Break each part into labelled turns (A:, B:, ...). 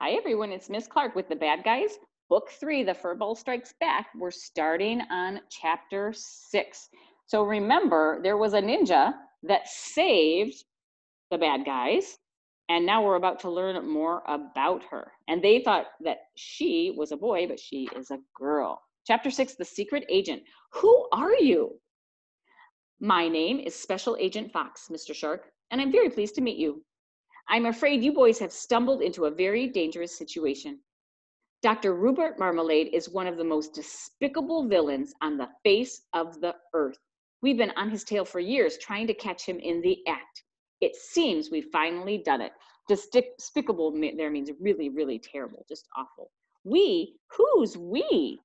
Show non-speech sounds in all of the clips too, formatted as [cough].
A: Hi, everyone. It's Miss Clark with The Bad Guys, Book Three The Furball Strikes Back. We're starting on chapter six. So remember, there was a ninja that saved the bad guys, and now we're about to learn more about her. And they thought that she was a boy, but she is a girl. Chapter six The Secret Agent. Who are you? My name is Special Agent Fox, Mr. Shark, and I'm very pleased to meet you. I'm afraid you boys have stumbled into a very dangerous situation. Dr. Rupert Marmalade is one of the most despicable villains on the face of the earth. We've been on his tail for years trying to catch him in the act. It seems we've finally done it. Despicable there means really, really terrible, just awful. We? Who's we?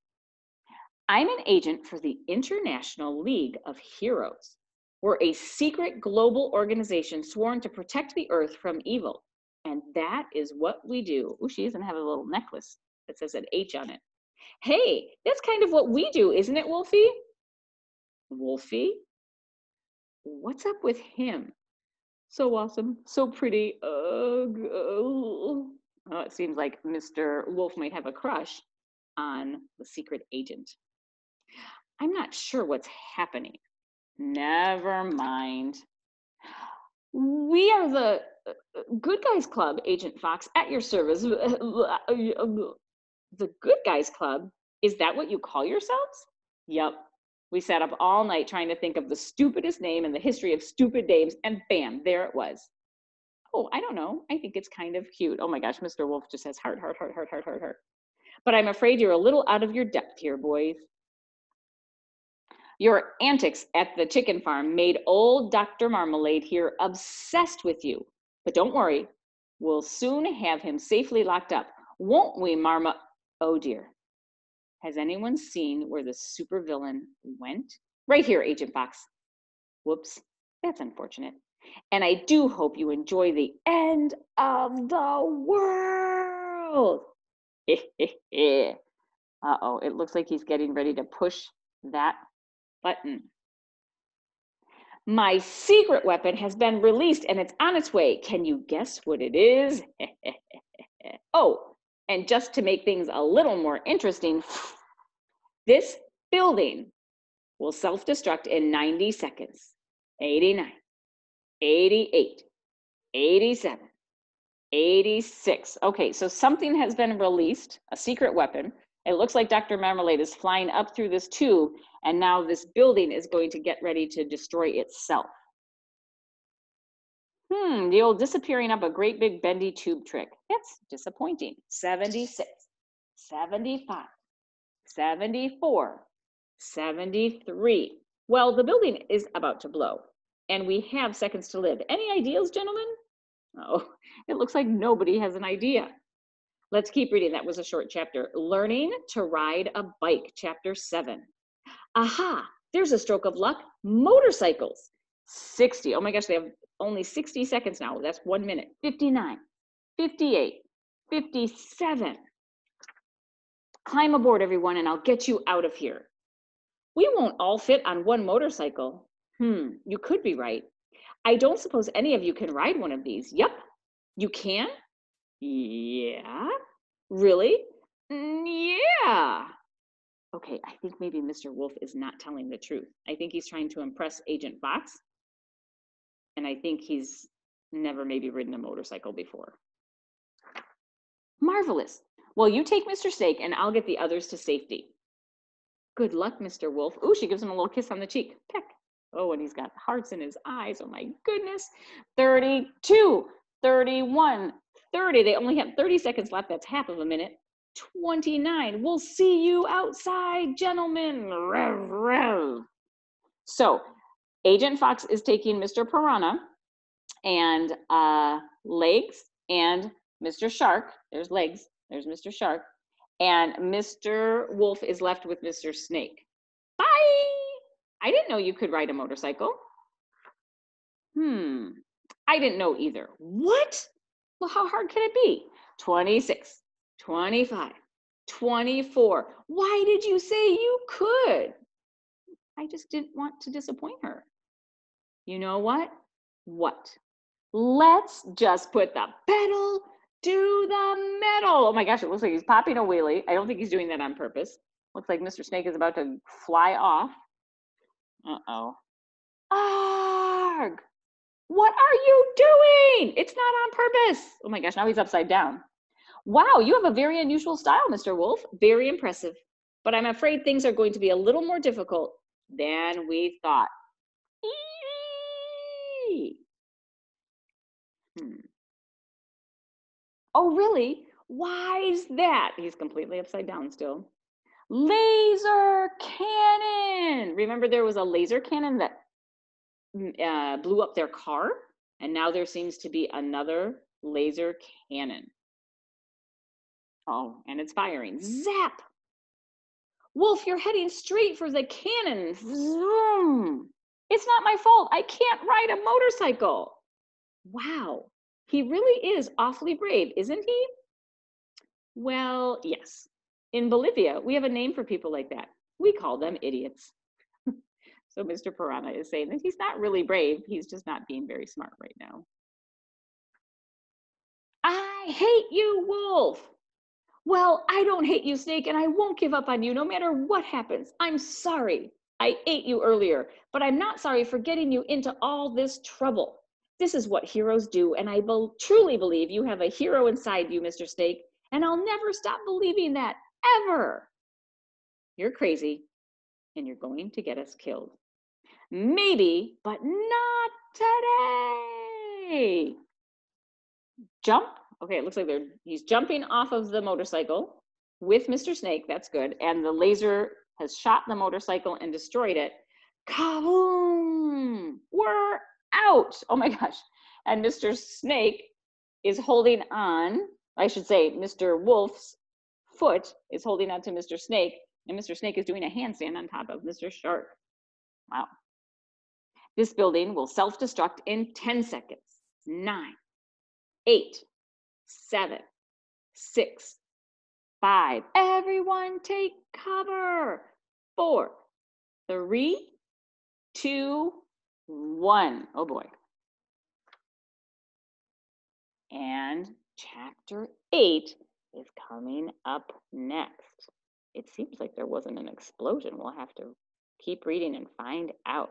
A: I'm an agent for the International League of Heroes. We're a secret global organization sworn to protect the earth from evil. And that is what we do. Oh, she even have a little necklace that says an H on it. Hey, that's kind of what we do, isn't it, Wolfie? Wolfie? What's up with him? So awesome, so pretty. Ugh. Oh, it seems like Mr. Wolf might have a crush on the secret agent. I'm not sure what's happening. Never mind. We are the uh, uh, Good Guys Club, Agent Fox, at your service. The Good Guys Club? Is that what you call yourselves? Yep. We sat up all night trying to think of the stupidest name in the history of stupid names, and bam, there it was. Oh, I don't know. I think it's kind of cute. Oh my gosh, Mr. Wolf just says heart, heart, heart, heart, heart, heart, heart. But I'm afraid you're a little out of your depth here, boys. Your antics at the chicken farm made old Dr. Marmalade here obsessed with you. But don't worry, we'll soon have him safely locked up. Won't we, Marma? Oh dear. Has anyone seen where the supervillain went? Right here, Agent Fox. Whoops, that's unfortunate. And I do hope you enjoy the end of the world. [laughs] uh oh, it looks like he's getting ready to push that button. My secret weapon has been released and it's on its way. Can you guess what it is? [laughs] oh, and just to make things a little more interesting, this building will self destruct in 90 seconds 89, 88, 87, 86. Okay, so something has been released, a secret weapon. It looks like Dr. Marmalade is flying up through this tube and now this building is going to get ready to destroy itself. Hmm, the old disappearing up a great big bendy tube trick. That's disappointing. 76, 75, 74, 73. Well, the building is about to blow and we have seconds to live. Any ideas, gentlemen? Oh, [laughs] it looks like nobody has an idea. Let's keep reading. That was a short chapter. Learning to ride a bike, chapter seven. Aha, there's a stroke of luck. Motorcycles. 60. Oh my gosh, they have only 60 seconds now. That's one minute. 59, 58, 57. Climb aboard, everyone, and I'll get you out of here. We won't all fit on one motorcycle. Hmm, you could be right. I don't suppose any of you can ride one of these. Yep, you can? Yeah. Really? Yeah okay, I think maybe Mr. Wolf is not telling the truth. I think he's trying to impress Agent Fox. And I think he's never maybe ridden a motorcycle before. Marvelous. Well, you take Mr. Snake and I'll get the others to safety. Good luck, Mr. Wolf. Oh, she gives him a little kiss on the cheek. Peck. Oh, and he's got hearts in his eyes. Oh my goodness. 32, 31, 30. They only have 30 seconds left. That's half of a minute. 29. We'll see you outside, gentlemen. Rev, rev. So, Agent Fox is taking Mr. Piranha and uh, Legs and Mr. Shark. There's Legs. There's Mr. Shark. And Mr. Wolf is left with Mr. Snake. Bye! I didn't know you could ride a motorcycle. Hmm. I didn't know either. What? Well, how hard can it be? 26. 25, 24. Why did you say you could? I just didn't want to disappoint her. You know what? What? Let's just put the pedal to the metal. Oh my gosh, it looks like he's popping a wheelie. I don't think he's doing that on purpose. Looks like Mr. Snake is about to fly off. Uh-oh. Arg! What are you doing? It's not on purpose. Oh my gosh, now he's upside down. Wow, you have a very unusual style, Mr. Wolf. Very impressive. But I'm afraid things are going to be a little more difficult than we thought. Hmm. Oh, really? Why is that? He's completely upside down still. Laser cannon. Remember there was a laser cannon that uh, blew up their car? And now there seems to be another laser cannon. Oh, and it's firing. Zap! Wolf, you're heading straight for the cannon. Zoom! It's not my fault. I can't ride a motorcycle. Wow, he really is awfully brave, isn't he? Well, yes. In Bolivia, we have a name for people like that. We call them idiots. So Mr. Piranha is saying that he's not really brave. He's just not being very smart right now. I hate you, Wolf. Well, I don't hate you, Snake, and I won't give up on you no matter what happens. I'm sorry. I ate you earlier, but I'm not sorry for getting you into all this trouble. This is what heroes do, and I be truly believe you have a hero inside you, Mr. Snake, and I'll never stop believing that, ever. You're crazy, and you're going to get us killed. Maybe, but not today. Jump. Okay, it looks like they're he's jumping off of the motorcycle with Mr. Snake. That's good. And the laser has shot the motorcycle and destroyed it. Kaboom! We're out. Oh my gosh. And Mr. Snake is holding on, I should say, Mr. Wolf's foot is holding on to Mr. Snake, and Mr. Snake is doing a handstand on top of Mr. Shark. Wow. This building will self destruct in 10 seconds. Nine, eight, seven, six, five. Everyone take cover. Four, three, two, one. Oh boy. And chapter eight is coming up next. It seems like there wasn't an explosion. We'll have to keep reading and find out.